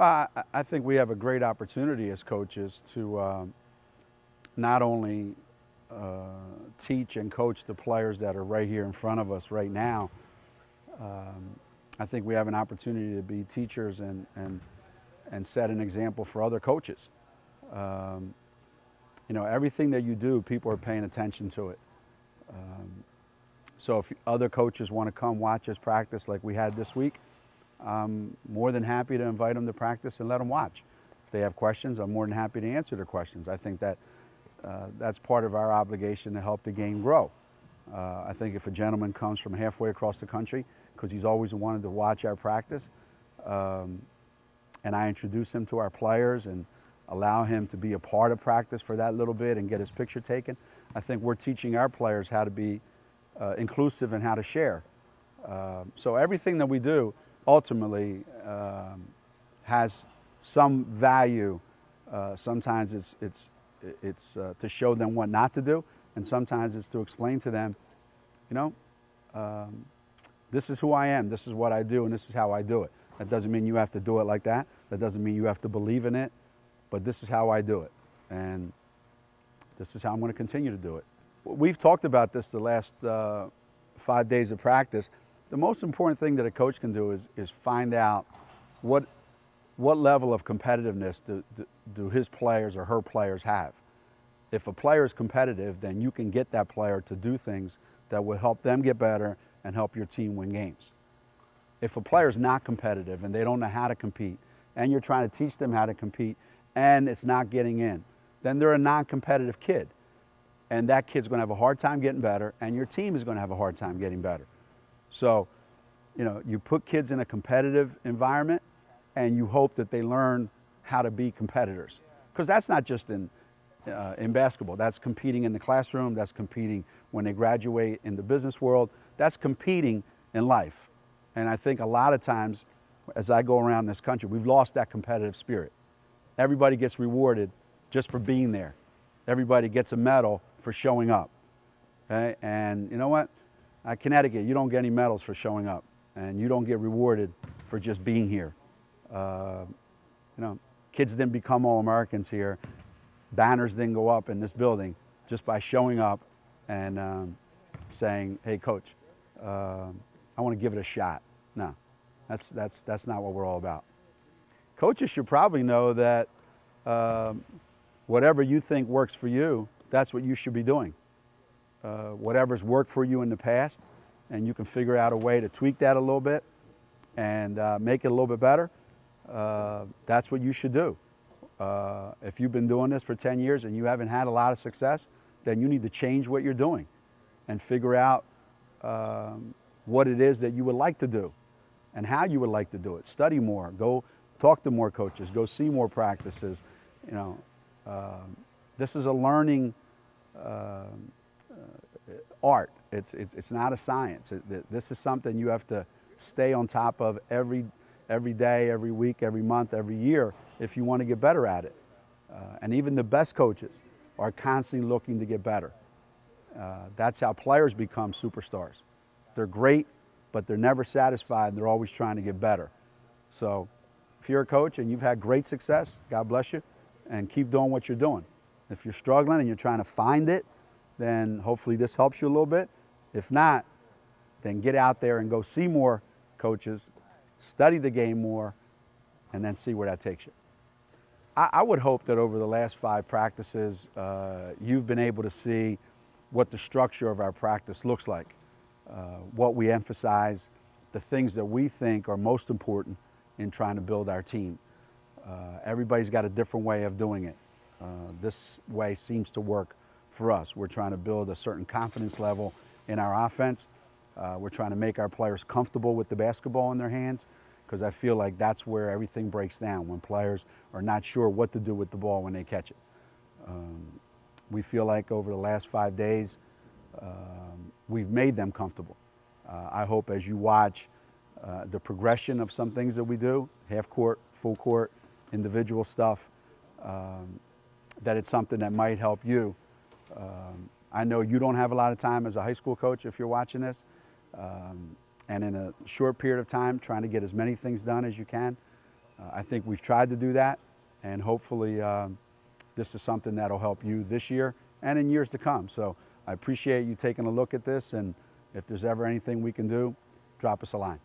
I, I think we have a great opportunity as coaches to uh, not only uh, teach and coach the players that are right here in front of us right now. Um, I think we have an opportunity to be teachers and, and, and set an example for other coaches. Um, you know, everything that you do, people are paying attention to it. Um, so if other coaches want to come watch us practice like we had this week, I'm more than happy to invite them to practice and let them watch. If they have questions, I'm more than happy to answer their questions. I think that uh, that's part of our obligation to help the game grow. Uh, I think if a gentleman comes from halfway across the country, because he's always wanted to watch our practice, um, and I introduce him to our players and allow him to be a part of practice for that little bit and get his picture taken, I think we're teaching our players how to be uh, inclusive and how to share. Uh, so everything that we do ultimately um, has some value. Uh, sometimes it's, it's, it's uh, to show them what not to do, and sometimes it's to explain to them, you know, um, this is who I am, this is what I do, and this is how I do it. That doesn't mean you have to do it like that. That doesn't mean you have to believe in it, but this is how I do it. And this is how I'm going to continue to do it. We've talked about this the last uh, five days of practice. The most important thing that a coach can do is, is find out what, what level of competitiveness do, do, do his players or her players have. If a player is competitive, then you can get that player to do things that will help them get better and help your team win games. If a player is not competitive and they don't know how to compete, and you're trying to teach them how to compete, and it's not getting in, then they're a non-competitive kid. And that kid's going to have a hard time getting better, and your team is going to have a hard time getting better. So, you know, you put kids in a competitive environment, and you hope that they learn how to be competitors. Because that's not just in, uh, in basketball. That's competing in the classroom. That's competing when they graduate in the business world. That's competing in life. And I think a lot of times, as I go around this country, we've lost that competitive spirit. Everybody gets rewarded just for being there. Everybody gets a medal for showing up. Okay? And you know what? Connecticut, you don't get any medals for showing up, and you don't get rewarded for just being here. Uh, you know, kids didn't become all Americans here. Banners didn't go up in this building just by showing up and um, saying, "Hey, coach, uh, I want to give it a shot." No, that's that's that's not what we're all about. Coaches should probably know that um, whatever you think works for you, that's what you should be doing. Uh, whatever's worked for you in the past, and you can figure out a way to tweak that a little bit and uh, make it a little bit better, uh, that's what you should do. Uh, if you've been doing this for 10 years and you haven't had a lot of success, then you need to change what you're doing and figure out um, what it is that you would like to do and how you would like to do it. Study more, go talk to more coaches, go see more practices, you know, um, this is a learning uh, art. It's, it's, it's not a science. It, this is something you have to stay on top of every, every day, every week, every month, every year if you want to get better at it. Uh, and even the best coaches are constantly looking to get better. Uh, that's how players become superstars. They're great, but they're never satisfied. They're always trying to get better. So if you're a coach and you've had great success, God bless you and keep doing what you're doing. If you're struggling and you're trying to find it, then hopefully this helps you a little bit. If not, then get out there and go see more coaches, study the game more, and then see where that takes you. I, I would hope that over the last five practices, uh, you've been able to see what the structure of our practice looks like, uh, what we emphasize, the things that we think are most important in trying to build our team. Uh, everybody's got a different way of doing it. Uh, this way seems to work for us. We're trying to build a certain confidence level in our offense. Uh, we're trying to make our players comfortable with the basketball in their hands because I feel like that's where everything breaks down when players are not sure what to do with the ball when they catch it. Um, we feel like over the last five days, um, we've made them comfortable. Uh, I hope as you watch uh, the progression of some things that we do, half court, full court, individual stuff, um, that it's something that might help you. Um, I know you don't have a lot of time as a high school coach if you're watching this. Um, and in a short period of time, trying to get as many things done as you can. Uh, I think we've tried to do that, and hopefully um, this is something that'll help you this year and in years to come. So I appreciate you taking a look at this, and if there's ever anything we can do, drop us a line.